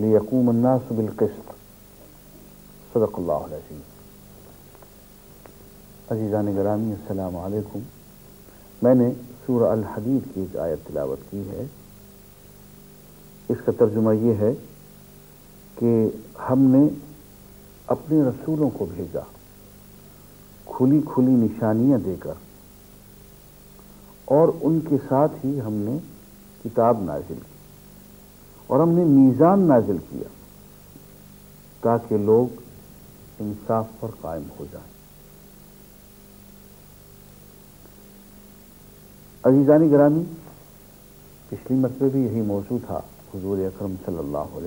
लियकूम अन्नास bill क़िस्त सदक़ल्लाहु अज़ीम अजीज़ान गरामी वालेकुम मैंने सूर अल हदीद की एक आयत तिलावत की है इसका तर्जुमा ये है कि हमने अपने रसूलों को भेजा खुली खुली निशानियाँ देकर और उनके साथ ही हमने किताब नाजिल की और हमने मीज़ान नाजिल किया ताकि लोग इंसाफ पर कायम हो जाएँ। अजीज़ानी ग्रामी, पिछली मरतबे भी यही मौजू था, हुजूर अक्रम सल्लल्लाहु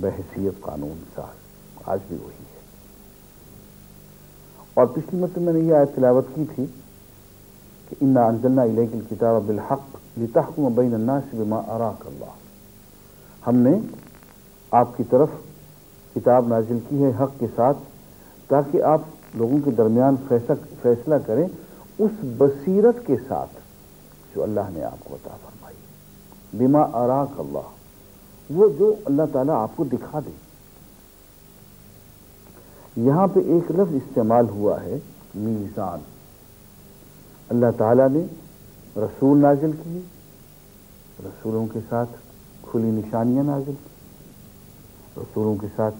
बहसीत कानून साज। आज भी वही है। और पिछली मरतबे मैंने यह आयत तिलावत की थी कि इन्ना इलेकिल किताब बिलहक लितहकुम बैन अन्नास बिमा अराक अल्लाह। हमने आपकी तरफ़ किताब नाजिल की है हक के साथ, ताकि आप लोगों के दरमियान फैसला फैसला करें उस बसीरत के साथ जो अल्लाह ने आपको अता फरमाई। बिमा अराक अल्लाह। वो जो अल्लाह ताला आपको दिखा दे। यहाँ पे एक लफ्ज इस्तेमाल हुआ है, मीज़ान। अल्लाह ताला ने रसूल नाजिल किए, रसूलों के साथ खुली निशानियाँ नाजिल की, रसूलों के साथ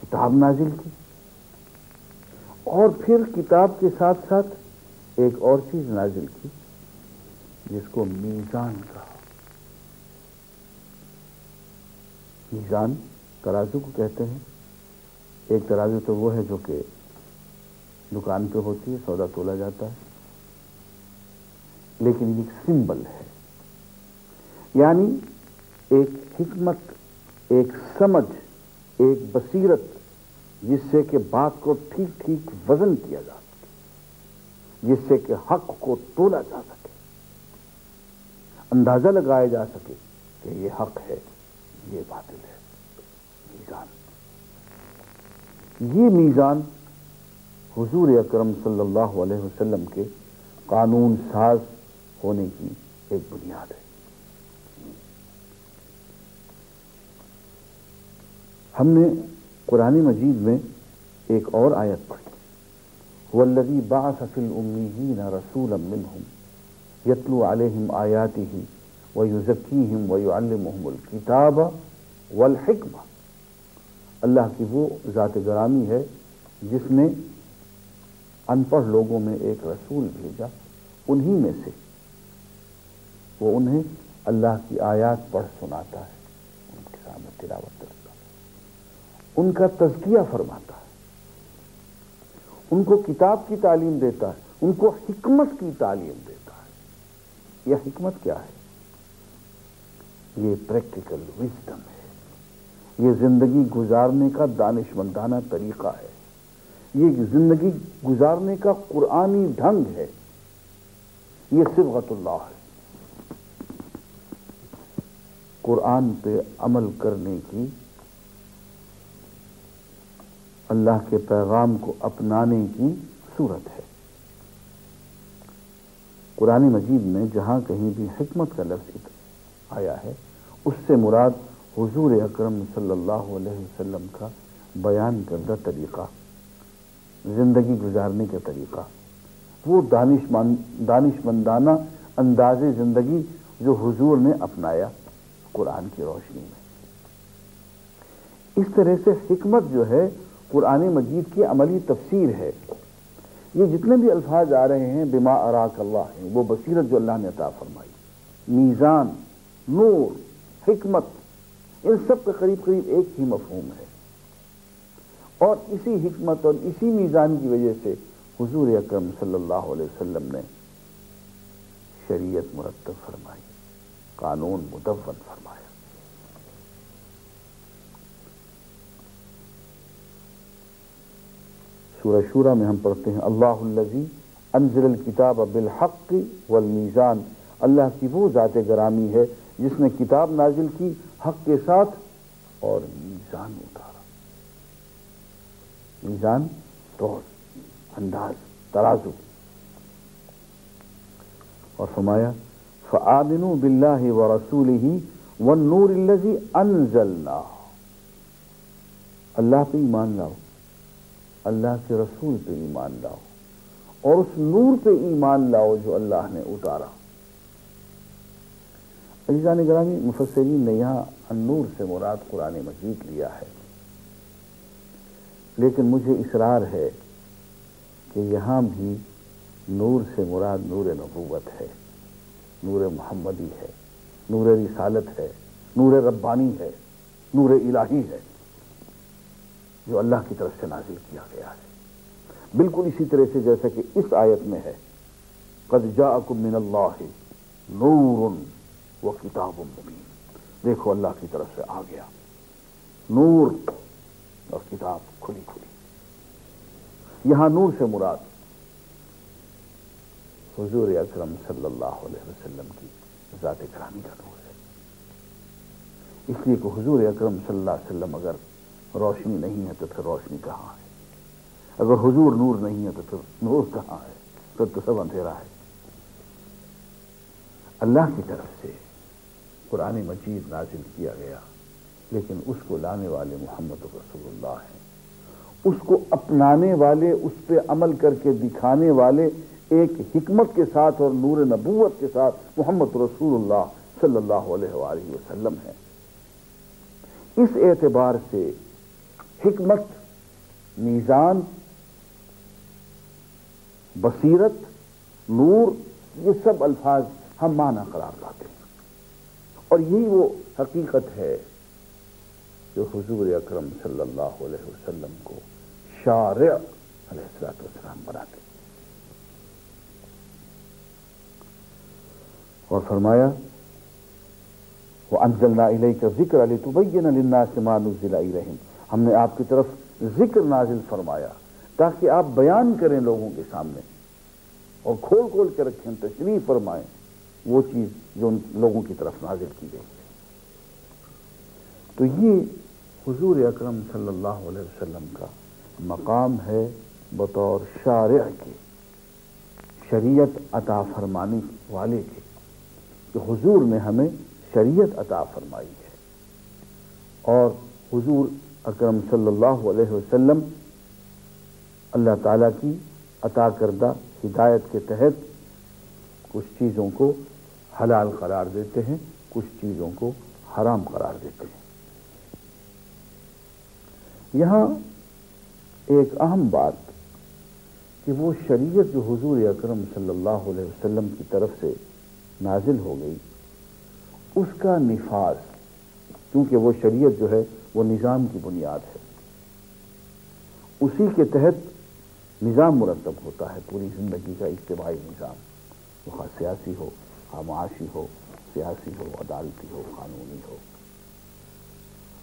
किताब नाजिल की, और फिर किताब के साथ साथ एक और चीज़ नाजिल की, जिसको मीज़ान कहा। मीज़ान तराजू को कहते हैं। एक तराजू तो वो है जो कि दुकान पे होती है, सौदा तोला जाता है। लेकिन एक सिंबल है। यानी एक हिकमत, एक समझ, एक बसीरत, जिससे कि बात को ठीक ठीक वज़न किया जा सके, जिससे कि हक को तोला जा सके। अंदाज़ा लगाया जा सके कि ये हक है, ये बातिल है, मीज़ान। ये मीज़ान हुजूर अकरम सल्लल्लाहु अलैहि वसल्लम के कानून साज होने की एक बुनियाद है। हमने कुरानी मजीद में एक और आयत पढ़ी। वल्लदी बासफिल उम्मीन रसूल मिनहुम, यतलू अलैहिम आयातिही व युज़क्कीहिम व युअल्लिमुहुमुल किताब वल हिकमा। अल्लाह की वो ज़ात गरामी है जिसने अनपढ़ लोगों में एक रसूल भेजा, उन्हीं में से। वो उन्हें अल्लाह की आयात पढ़ सुनाता है। उनके सामने तिलावत है उनका तजकिया फरमाता है। उनको किताब की तालीम देता है, उनको हिकमत की तालीम देता है। यह हिकमत क्या है? ये प्रैक्टिकल विजडम है। ये ज़िंदगी गुजारने का दानिशमंदाना तरीका है। ये ज़िंदगी गुजारने का कुरानी ढंग है। ये सिबगतुल्लाह है। कुरान पे अमल करने की अल्लाह के पैगाम को अपनाने की सूरत है। कुरानी मजीद में जहाँ कहीं भी हिकमत का लफ्ज आया है, उससे मुराद हुजूर अकरम सल्लल्लाहु अलैहि वसल्लम का बयान करदा तरीका, ज़िंदगी गुजारने का तरीका। वो दानिशमंद दानिशमंदाना अंदाज ज़िंदगी जो हुजूर ने अपनाया कुरान की रोशनी में। इस तरह से हिकमत जो है कुरान मजीद की अमली तफसीर है। ये जितने भी अल्फाज आ रहे हैं, बिमा अराक अल्लाह हैं, वो बसीरत जो अल्लाह ने अता फरमाई। मीज़ान, नूर, हिकमत, इन सब का करीब करीब एक ही मफहूम है। और इसी हिकमत और इसी मीज़ान की वजह से हुजूर अकरम वसल्लम ने शरीयत मुरतब फरमाई, कानून मुदवन फरमाया। सूरह शूरा में हम पढ़ते हैं अल्लाजी अनजल किताब बिलहक वल मीज़ान अल्लाह की वो ज़ात ग्रामी है जिसने किताब नाजिल की, हक के साथ और मीज़ान उतारा। मीज़ान, तौर, अंदाज, तराजू। और फरमाया फ़ादिनु बिल्ला व रसूल ही व नूर अनजलना। अल्लाह पे ईमान लाओ। अल्लाह के रसूल पे ईमान लाओ और उस नूर पे ईमान लाओ जो अल्लाह ने उतारा। अजीज़ान ग्रामी मुफसरीन ने यहाँ नूर से मुराद कुरान मजीद लिया है। लेकिन मुझे इसरार है कि यहाँ भी नूर से मुराद नूर नबूवत है, नूर मोहम्मदी है, नूर रिसालत है, नूर रब्बानी है, नूर इलाही है। जो अल्लाह की तरफ़ से नाजिल किया गया है। बिल्कुल इसी तरह से जैसा कि इस आयत में है, कद जाकुम मिन नूर व किताब मुबीन। देखो अल्लाह की तरफ़ से आ गया। नूर और किताब खुली खुली। यहाँ नूर से मुराद हजूर अक्रम वसल्लम की ज़ात करामी का नूर है। इसलिए कि हुजूर अकरम सल्लल्लाहु अगर रोशनी नहीं है तो फिर रोशनी कहाँ है? अगर हुजूर नूर नहीं है तो फिर नूर कहाँ है? फिर तो सब अंधेरा है। अल्लाह की तरफ़ से कुरान मजीद नाजिल किया गया, लेकिन उसको लाने वाले मोहम्मद रसूलुल्लाह हैं। उसको अपनाने वाले, उस पर अमल करके दिखाने वाले एक हिकमत के साथ और नूर नबूवत के साथ मोहम्मद रसूलुल्लाह सल्लल्लाहु अलैहि वसल्लम है। इस एतबार से हिकमत, मीज़ान, बसीरत, नूर, ये सब अल्फाज हम माना करार लाते हैं। और यही वो हकीकत है जो हुजूर अकरम सल्लल्लाहु अलैहि वसल्लम को शार सलाम बनाते और फरमाया, वो अनजलना का ज़िक्र अली तुबैन से मानुजिला रहम हमने आपकी तरफ़ ज़िक्र नाजिल फरमाया, ताकि आप बयान करें लोगों के सामने और खोल खोल के रखें तशरी फरमाएँ, वो चीज़ जो उन लोगों की तरफ़ नाजिल की गई तो ये हुजूर अकरम सल्लल्लाहु अलैहि वसल्लम का मकाम है बतौर शार के, शरीयत अता फरमाने वाले के, कि हुजूर ने हमें शरीयत अता फरमाई है। और हुजूर अकरम सल्लल्लाहु अलैहि वसल्लम अल्लाह ताला की अता करदा हिदायत के तहत कुछ चीज़ों को हलाल करार देते हैं, कुछ चीज़ों को हराम करार देते हैं। यहाँ एक अहम बात कि वो शरीयत जो हुजूर अकरम सल्लल्लाहु अलैहि वसल्लम की तरफ़ से नाजिल हो गई, उसका निफाज क्योंकि वो शरीयत जो है वो निज़ाम की बुनियाद है। उसी के तहत निज़ाम मुरतब होता है, पूरी ज़िंदगी का इज्तमाही निज़ाम। वो सियासी हो माशी हो, सियासी हो, अदालती हो, कानूनी हो।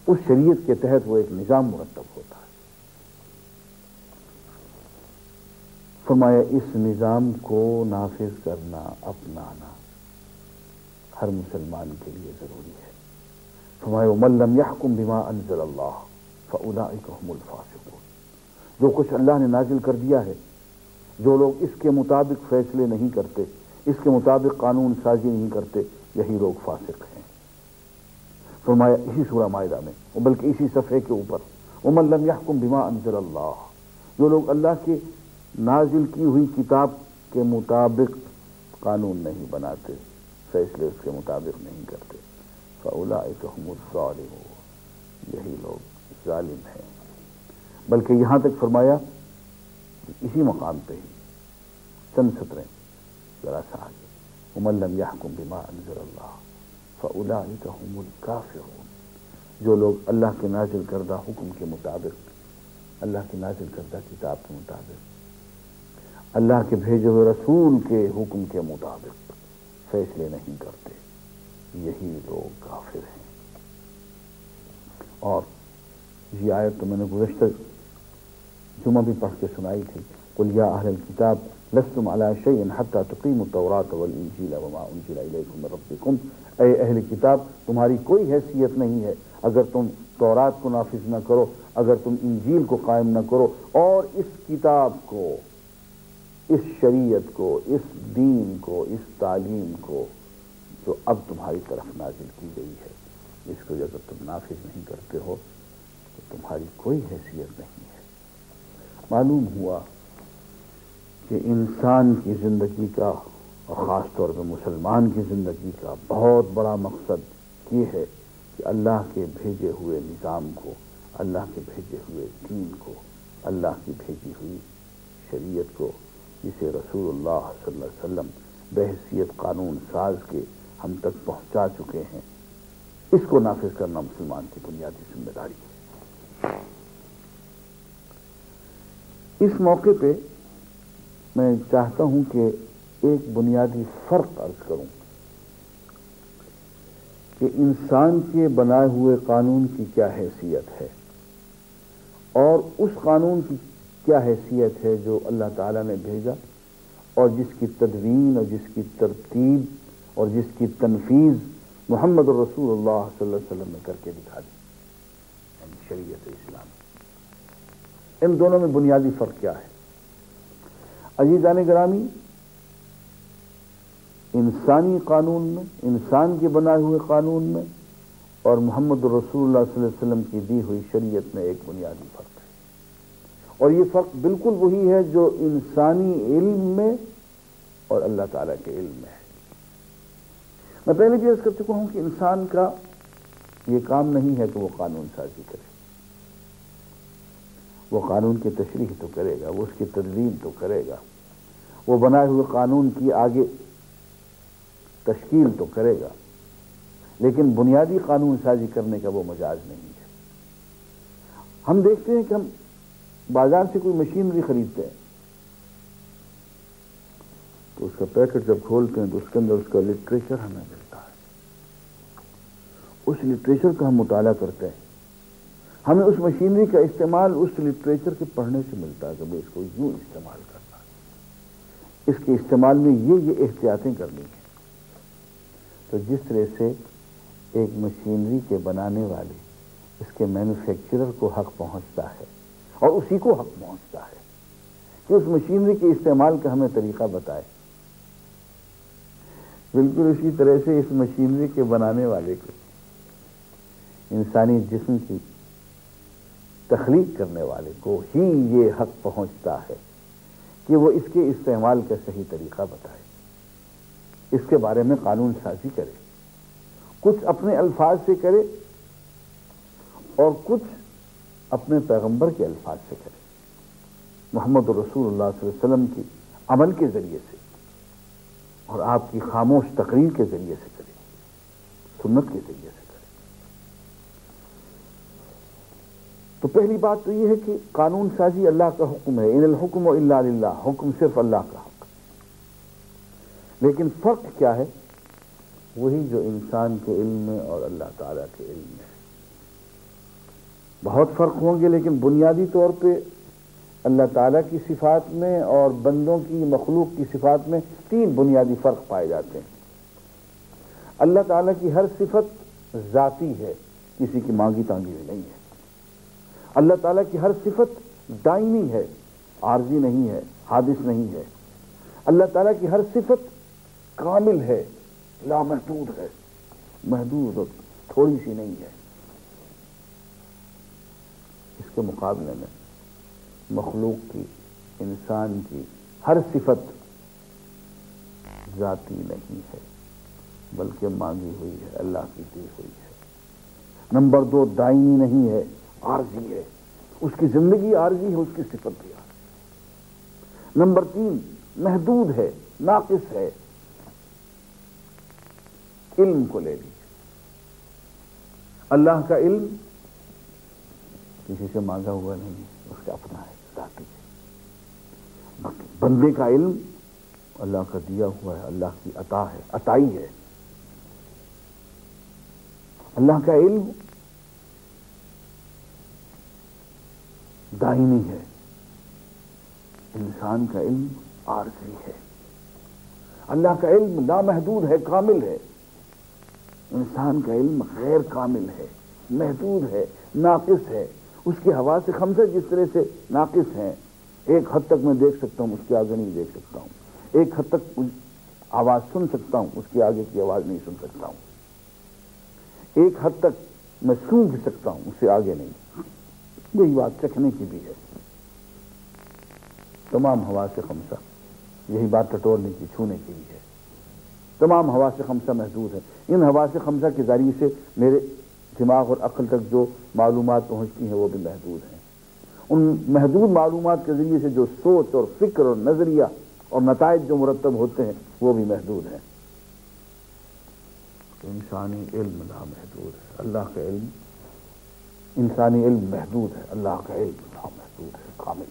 उस शरीयत के तहत वो एक निज़ाम मुरतब होता है। फरमाया, इस निज़ाम को नाफिज करना, अपनाना, हर मुसलमान के लिए ज़रूरी है। फरमाया मल्लम यहकुम बिमा अनजल अल्लाह फ़लाफ़ासिकून जो कुछ अल्लाह ने नाजिल कर दिया है जो लोग इसके मुताबिक फैसले नहीं करते इसके मुताबिक कानून साजी नहीं करते यही लोग फासिक हैं फरमाया इसी सूरा मायदा में बल्कि इसी सफ़े के ऊपर उमल्लम यहकुम बिमा अनजल अल्लाह जो लोग अल्लाह के नाजिल की हुई किताब के मुताबिक कानून नहीं बनाते फैसले उसके मुताबिक नहीं करते फ़ौला हो यही लोग जालिम हैं। बल्कि यहाँ तक फरमाया इसी मकाम पे ही चंद सतरें जरा सा आगे। उमल्लम याहकुम बिमा अनजर अल्लाह फ़ौला काफिर जो लोग अल्लाह के नाजिल करदा हुक्म के मुताबिक, अल्लाह की नाजिल करदा किताब के मुताबिक, अल्लाह के भेजे हुए रसूल के हुक्म के मुताबिक फैसले नहीं करते। यही लोग काफिर हैं। और ये आयत तो मैंने गुजशत जुमा भी पढ़ के सुनाई थी। कुलिया अहल किताब, लस्तुम अला शैन हत्ता तकीम तौरात वल इंजील वमा उनजिल इलैकुम रब्बिकुम। ए अहल किताब, तुम्हारी कोई हैसियत नहीं है। अगर तुम तौरात को नाफिज न करो, अगर तुम इंजील को कायम न करो, और इस किताब को, इस शरीयत को, इस दीन को, इस तालीम को जो अब तुम्हारी तरफ़ नाजिल की गई है। इसको अगर तुम नाफिज नहीं करते हो तो तुम्हारी कोई हैसियत नहीं है। मालूम हुआ कि इंसान की ज़िंदगी का, और ख़ास तौर पर मुसलमान की ज़िंदगी का बहुत बड़ा मकसद ये है कि अल्लाह के भेजे हुए निज़ाम को, अल्लाह के भेजे हुए दीन को, अल्लाह की भेजी हुई शरीयत को, जिसे रसूलुल्लाह सल्लल्लाहु अलैहि वसल्लम बहसीत कानून साज के हम तक पहुँचा चुके हैं। इसको नाफिज करना मुसलमान की बुनियादी ज़िम्मेदारी है। इस मौके पे मैं चाहता हूँ कि एक बुनियादी फ़र्क अर्ज़ करूँ कि इंसान के बनाए हुए कानून की क्या हैसियत है और उस कानून की क्या हैसियत है जो अल्लाह ताला ने भेजा और जिसकी तदवीन और जिसकी तरतीब और जिसकी तनफीज मोहम्मद अलैहि वसल्लम ने करके दिखा दी। शरीयत इस्लाम। इन दोनों में बुनियादी फ़र्क क्या है? अजीजान ग्रामी, इंसानी कानून में, इंसान के बनाए हुए कानून में और मोहम्मद रसूल वसल्लम की दी हुई शरीयत में एक बुनियादी फ़र्क है। और ये फ़र्क बिल्कुल वही है जो इंसानी इल्म में और अल्लाह ताला के इल्म में है। मैं पहले भी कर चुका हूँ कि इंसान का ये काम नहीं है कि वो कानून साजी करे। वो कानून की तशरी तो करेगा, वो उसकी तदवीन तो करेगा, वो बनाए हुए कानून की आगे तश्कील तो करेगा, लेकिन बुनियादी कानून साजी करने का वो मजाज नहीं है। हम देखते हैं कि हम बाज़ार से कोई मशीनरी खरीदते हैं तो उसका पैकेट जब खोलते हैं तो उसके अंदर उसका लिटरेचर हमें मिलता है। उस लिटरेचर का हम मुताला करते हैं। हमें उस मशीनरी का इस्तेमाल उस लिटरेचर के पढ़ने से मिलता है कि भाई इसको यूँ इस्तेमाल करना है। इसके इस्तेमाल में ये ये एहतियातें करनी है। तो जिस तरह से एक मशीनरी के बनाने वाले इसके मैन्युफैक्चरर को हक पहुँचता है, और उसी को हक पहुँचता है कि उस मशीनरी के इस्तेमाल का हमें तरीका बताए। बिल्कुल उसी तरह से इस मशीनरी के बनाने वाले को, इंसानी जिस्म की तखलीक करने वाले को ही ये हक पहुँचता है कि वो इसके इस्तेमाल का सही तरीका बताए। इसके बारे में कानून साजी करे, कुछ अपने अल्फाज से करे और कुछ अपने पैगंबर के अल्फाज से करे। मोहम्मद अलैहि वसल्लम की अमल के ज़रिए से। और आपकी खामोश तकरीर के ज़रिए से करें। सुन्नत के ज़रिए से करें। तो पहली बात तो यह है कि कानून साजी अल्लाह का हुक्म है। इन हुक्म इल्ला हुक्म सिर्फ़ अल्लाह का हक। लेकिन फ़र्क क्या है? वही जो इंसान के इल्म में और अल्लाह ताला के इल्म में। बहुत फ़र्क होंगे, लेकिन बुनियादी तौर पे अल्लाह ताला की सिफात में और बंदों की, मखलूक की सिफात में तीन बुनियादी फ़र्क पाए जाते हैं। अल्लाह ताला की हर सिफत ज़ाती है, किसी की मांगी तांगी भी नहीं है। अल्लाह ताला की हर सिफत दायमी है, आर्जी नहीं है, हादिस नहीं है। अल्लाह ताला की हर सिफत कामिल है, लामहदूद है। महदूद थोड़ी सी नहीं है। इसके मुकाबले में मखलूक की, इंसान की हर सिफत जाती नहीं है, बल्कि मांगी हुई है, अल्लाह की दी हुई है। नंबर दो, दाइनी नहीं है, आरजी है। उसकी ज़िंदगी आरजी है, उसकी सिफत भी आरजी नंबर तीन, महदूद है, नाकिस है। इल्म को ले लीजिए। अल्लाह का इल्म किसी से मांगा हुआ नहीं, उसका अपना बंदे का इल्म अल्लाह का दिया हुआ है, अल्लाह की अता है, अताई है। अल्लाह का इल्म दाहिनी है। इंसान का इल्म आरजी है। अल्लाह का इल्म नामहदूद है, कामिल है। इंसान का इल्म गैर कामिल है, महदूद है, नाकिस है। उसके हवा से खमसे जिस तरह से नाकिस हैं एक हद तक मैं देख सकता हूँ, उसके आगे नहीं देख सकता हूँ। एक हद तक आवाज़ सुन सकता हूँ, उसके आगे की आवाज़ नहीं सुन सकता हूँ। एक हद तक मैं सूंघ सकता हूँ, उससे आगे नहीं। यही बात चखने की भी है। तमाम हवा से खमसा। यही बात टटोरने की, छूने की भी है। तमाम हवा से खमसा महदूद है। इन हवा से खमसा के ज़रिए से मेरे दिमाग और अक्ल तक जो मालूम पहुँचती हैं, वो भी महदूद हैं। उन महदूद मालूम के ज़रिए से जो सोच और फ़िक्र और नज़रिया और नतज जो मुरतब होते हैं, वो भी महदूद हैं। तो इंसानी इल्म ना महदूद है। अल्लाह का इल्म, इंसानी इल्म महदूद है। अल्लाह का इल्म ना महदूद है, कामिल।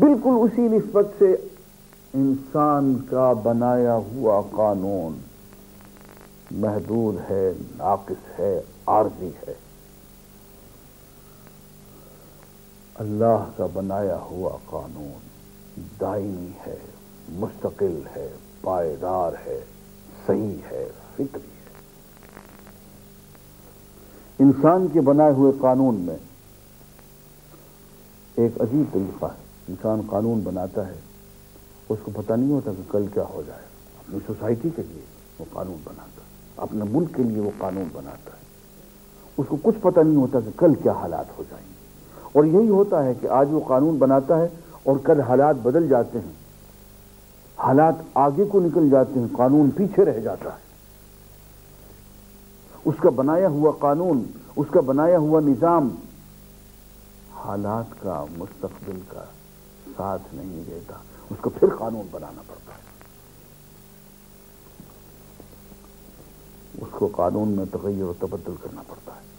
बिल्कुल उसी नस्बत से इंसान का बनाया हुआ कानून महदूद है, नाकस है, आर्जी है। अल्लाह का बनाया हुआ कानून दायमी है, मुस्तकिल है पायदार है, सही है फिक्री है। इंसान के बनाए हुए कानून में एक अजीब तरीका है। इंसान कानून बनाता है, उसको पता नहीं होता कि कल क्या हो जाए। अपनी सोसाइटी के लिए वो कानून बनाता है, अपने मुल्क के लिए वो कानून बनाता है। उसको कुछ पता नहीं होता कि कल क्या हालात हो जाएँगे। और यही होता है कि आज वो कानून बनाता है और कल हालात बदल जाते हैं। हालात आगे को निकल जाते हैं, कानून पीछे रह जाता है। उसका बनाया हुआ कानून, उसका बनाया हुआ निज़ाम, हालात का मुस्तकबिल का साथ नहीं देता। उसको फिर कानून बनाना पड़ता है। उसको कानून में तगैर तबदल करना पड़ता है।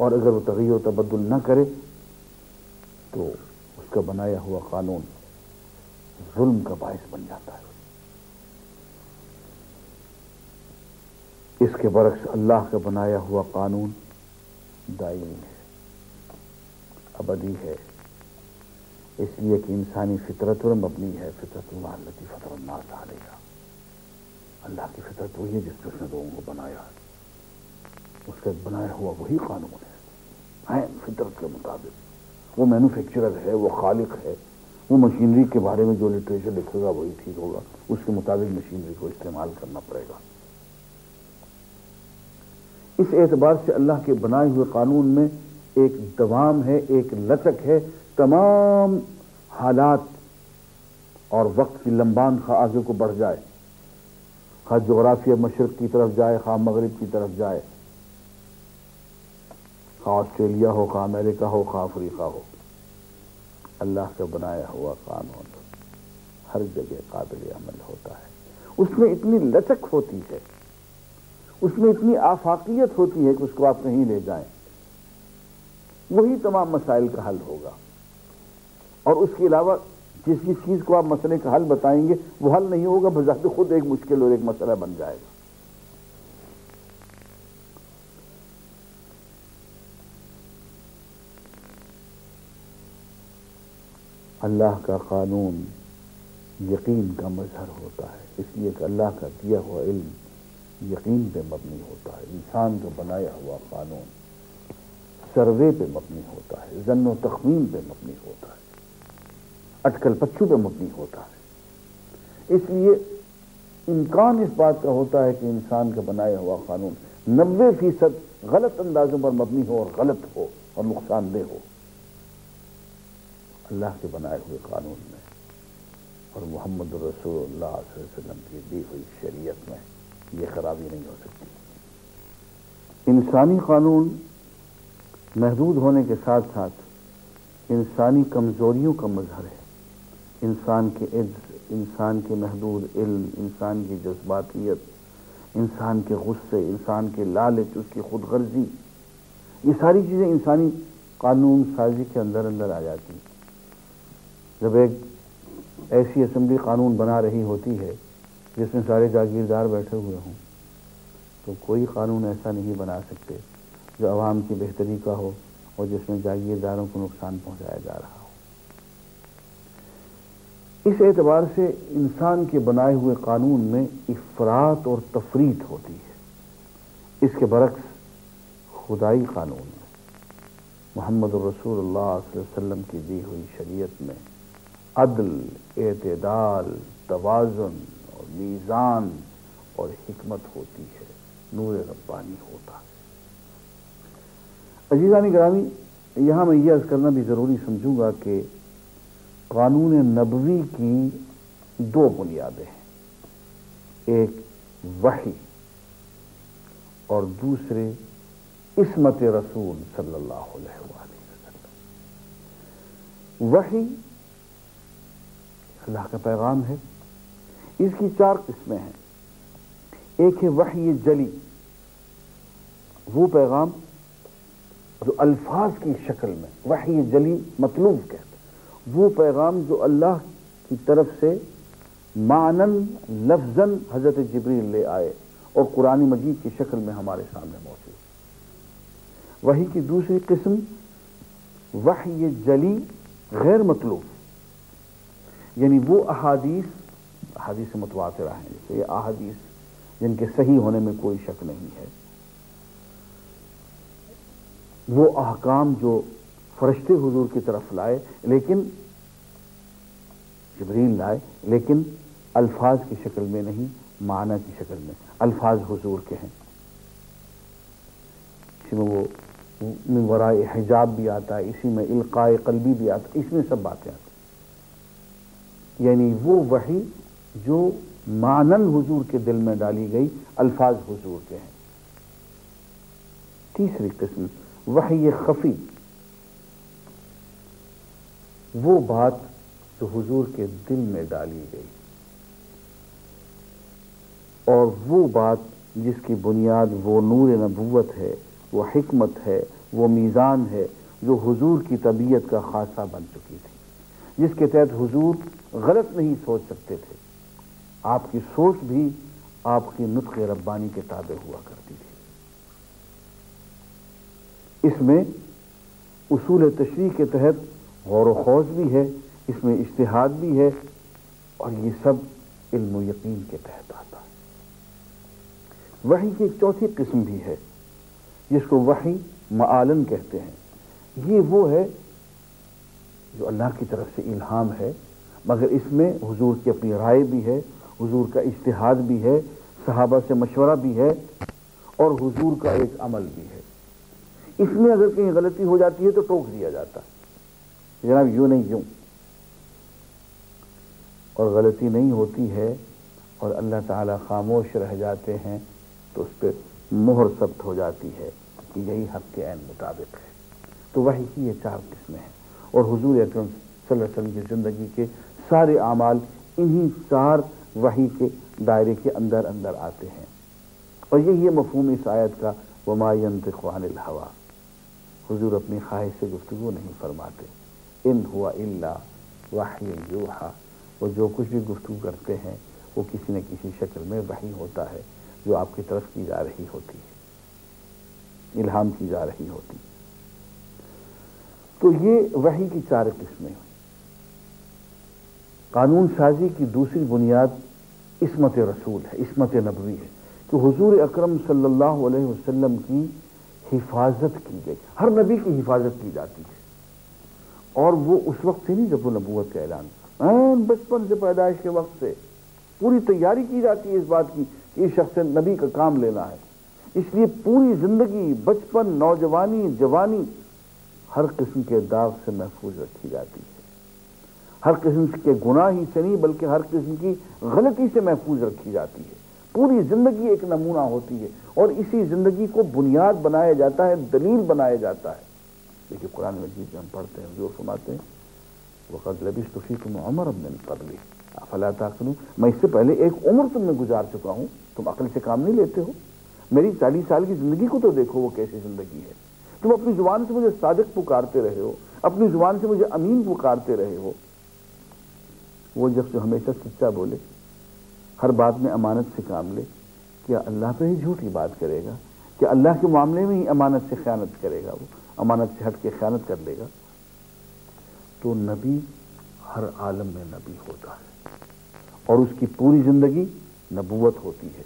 और अगर वो तगैर तबदल न करे तो उसका बनाया हुआ कानून जुल्म का बायस बन जाता है। इसके बरक्स अल्लाह का बनाया हुआ कानून दायमी है, अबदी है। इसलिए कि इंसानी फितरत पर मबनी है, फितरत लती फतर नाज आलेगा अल्लाह की फितरत वही है जिसने उसने लोगों को बनाया। है उसका बनाया हुआ वही कानून है। है फितरत के मुताबिक। वो मैन्युफैक्चरर है, वो खालिक है। वो मशीनरी के बारे में जो लिटरेचर लिखेगा, वही ठीक होगा। उसके मुताबिक मशीनरी को इस्तेमाल करना पड़ेगा। इस एतबार से अल्लाह के बनाए हुए कानून में एक दवाम है, एक लचक है, तमाम हालात और वक्त की लंबान खा आगे को बढ़ जाए। खा जोग्राफिया मशरक की तरफ़ जाए, खा मगरब की तरफ़ जाए। खा ऑस्ट्रेलिया हो खा अमेरिका हो खा अफ्रीका हो, अल्लाह का बनाया हुआ कानून हर जगह काबिल अमल होता है। उसमें इतनी लचक होती है, उसमें इतनी आफाकियत होती है कि उसको आप कहीं ले जाएँ। वही तमाम मसाइल का हल होगा। और उसके अलावा जिस जिस चीज़ को आप मसले का हल बताएँगे, वो हल नहीं होगा बजाते खुद एक मुश्किल और एक मसला बन जाएगा। अल्लाह का कानून, यकीन का मजहर होता है। इसलिए कि अल्लाह का दिया हुआ इल्म यकीन पे मबनी होता है। इंसान का बनाया हुआ कानून सर्वे पे मबनी होता है। जन्न तखमीन पे मबनी होता है। अटकल पच्चू पे मबनी होता है। इसलिए इम्कान इस बात का होता है कि इंसान का बनाया हुआ कानून नब्बे फ़ीसद गलत अंदाजों पर मबनी हो और गलत हो और नुकसानदेह हो। अल्लाह के बनाए हुए कानून में और मोहम्मद रसूलुल्लाह वसल्लम की दी हुई शरीयत में ये खराबी नहीं हो सकती। इंसानी कानून महदूद होने के साथ साथ इंसानी कमजोरियों का मजहर है। इंसान के इज्ज, इंसान के महदूद इल्म, इंसान की जज्बातियत, इंसान के गुस्से, इंसान के लालच, उसकी खुद गर्जी ये सारी चीज़ें इंसानी कानून साजी के अंदर अंदर आ जाती हैं। जब एक ऐसी असम्बली कानून बना रही होती है, जिसमें सारे जागीरदार बैठे हुए हों तो कोई कानून ऐसा नहीं बना सकते जो आवाम की बेहतरी का हो और जिसमें जागीरदारों को नुकसान पहुँचाया जा रहा हो। इस एतबार से इंसान के बनाए हुए कानून में इफरात और तफरीत होती है। इसके बरक्स खुदाई कानून में मोहम्मद रसूलुल्लाह वसल्लम की दी हुई शरीयत में अदल एतदाल तवाज़न और मीज़ान और हिकमत होती है, नूर रब्बानी होता है। अजीज़ानी ग्रामी, यहाँ मैं यह अर्ज़ करना भी ज़रूरी समझूँगा कि कानून नबवी की दो बुनियादें हैं। एक, वही और दूसरे, इसमत रसूल वसल्लम। वही अल्लाह का पैगाम है। इसकी चार किस्में हैं। एक है वही जली। वो पैगाम जो अल्फाज की शक्ल में, वही जली मतलूब कहते वो पैगाम जो अल्लाह की तरफ़ से मानन, लफ्जन हज़रत जबरील ले आए और कुरानी मजीद की शक्ल में हमारे सामने मौजूद। वही की दूसरी किस्म, वही जली गैर मतलूब। यानी वो अहादीस अहादीस मतवातिर हैं जैसे, ये अहादीस जिनके सही होने में कोई शक नहीं है। वो अहकाम जो फरिश्ते हुजूर की तरफ़ लाए, लेकिन, जबरील लाए, लेकिन अल्फाज की शक्ल में नहीं, माना की शक्ल में। अल्फाज हुजूर के हैं। इसमें वो वराए हिजाब भी आता है, इसी में इल्काए कल्बी भी आता है, इसमें सब बातें आती यानी वो वही जो मानन हुजूर के दिल में डाली गई अल्फाज हुजूर के हैं। तीसरी किस्म, वही खफी। वो बात जो हुजूर के दिल में डाली गई। और वो बात जिसकी बुनियाद वो नूर नबूवत है, वो हिकमत है, वो मीज़ान है, जो हुजूर की तबीयत का खासा बन चुकी थी। जिसके तहत हुजूर गलत नहीं सोच सकते थे। आपकी सोच भी आपकी नुत्क रब्बानी के ताबे हुआ करती थी। इसमें उसूल तशरी के तहत गौर खौज भी है, इसमें इश्तहाद भी है, और ये सब इल्म यकीन के तहत आता है। वही की एक चौथी किस्म भी है, जिसको वही मालन कहते हैं। ये वो है जो अल्लाह की तरफ़ से इल्हाम है, मगर इसमें हुजूर की अपनी राय भी है, हुजूर का इश्तहाद भी है, सहाबा से मशवरा भी है, और हुजूर का एक अमल भी है। इसमें अगर कहीं गलती हो जाती है तो टोक दिया जाता है। जनाब, यूँ नहीं, यूँ। और गलती नहीं होती है, और अल्लाह ताला खामोश रह जाते हैं तो उस पर मोहर सब्त हो जाती है कि यही हक के मुताबिक है। तो वही की ये चार किस्में हैं। और हजूर अकरम वसल्लम की ज़िंदगी के सारे अमाल इन्हीं चार वही के दायरे के अंदर अंदर आते हैं। और यही है मफहूम इस आयत का वमायन ख़वान हवा। हजूर अपनी ख्वाहिश से गुफ्तु नहीं फरमाते। इन हुआ इल्ला वाही यूहा। वो जो कुछ भी गुफ्तु करते हैं, वो किसी न किसी शक्ल में वही होता है, जो आपकी तरफ़ की जा रही होती है। इल्हाम की जा रही होती तो ये वही की चार किस्में हुई कानून साजी की दूसरी बुनियाद इसमत रसूल है, इसमत नबवी है, कि हुजूर अकरम वसल्लम की हिफाजत की गई। हर नबी की हिफाजत की जाती है। और वो उस वक्त से नहीं जब वो नबूत का ऐलान बचपन से पैदाइश के वक्त से। पूरी तैयारी की जाती है इस बात की कि इस शख्स नबी का काम लेना है। इसलिए पूरी ज़िंदगी बचपन, नौजवानी, जवानी हर किस्म के दाग से महफूज रखी जाती है। हर किस्म के गुनाह ही से नहीं, बल्कि हर किस्म की गलती से महफूज रखी जाती है। पूरी ज़िंदगी एक नमूना होती है और इसी ज़िंदगी को बुनियाद बनाया जाता है, दलील बनाया जाता है। देखिए, कुरान मजीद में हम पढ़ते हैं जो सुनाते हैं, वक़द लबिस तुफी तुम अमर अपने कबली फला ताकलू, मैं इससे पहले एक उम्र तुम तुमने गुजार चुका हूँ। तुम अकल से काम नहीं लेते हो। मेरी चालीस साल की ज़िंदगी को तो देखो, वो कैसी ज़िंदगी है। तुम अपनी ज़ुबान से मुझे सादक पुकारते रहे हो, अपनी ज़ुबान से मुझे अमीन पुकारते रहे हो। वो जब जो हमेशा सच्चा बोले, हर बात में अमानत से काम ले। क्या अल्लाह पे ही झूठी बात करेगा? क्या अल्लाह के मामले में ही अमानत से ख्यानत करेगा वो? अमानत से हट के ख्यानत कर लेगा? तो नबी हर आलम में नबी होता है और उसकी पूरी ज़िंदगी नबूवत होती है।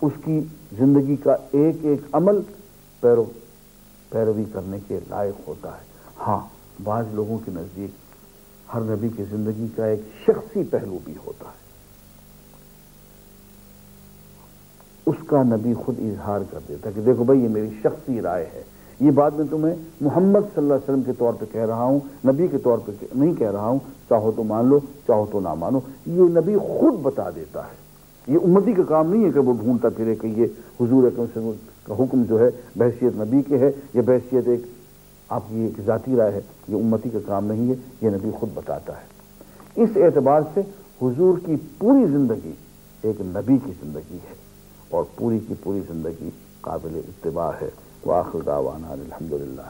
उसकी ज़िंदगी का एक एक अमल पैरो पैरवी करने के लायक होता है। हाँ बाज लोगों के नज़दीक हर नबी की ज़िंदगी का एक शख्सी पहलू भी होता है। उसका नबी खुद इजहार कर देता कि देखो भाई, ये मेरी शख्सी राय है। ये बात मैं तुम्हें मोहम्मद सल्लल्लाहु अलैहि वसल्लम के तौर पे कह रहा हूँ, नबी के तौर पे नहीं कह रहा हूँ, चाहो तो मान लो, चाहो तो ना मानो। ये नबी खुद बता देता है। ये उम्मती का काम नहीं है कि वो ढूंढता फिरे कि ये हुजूर का हुक्म जो है बहसीत नबी के है, या बहसीत एक आपकी एक ज़ाती राय है। ये उम्मती का काम नहीं है, ये नबी खुद बताता है। इस एतबार से हुजूर की पूरी ज़िंदगी एक नबी की ज़िंदगी है और पूरी की पूरी ज़िंदगी काबिल इतबा है। वाखिर दावाना अलहमदिल्ला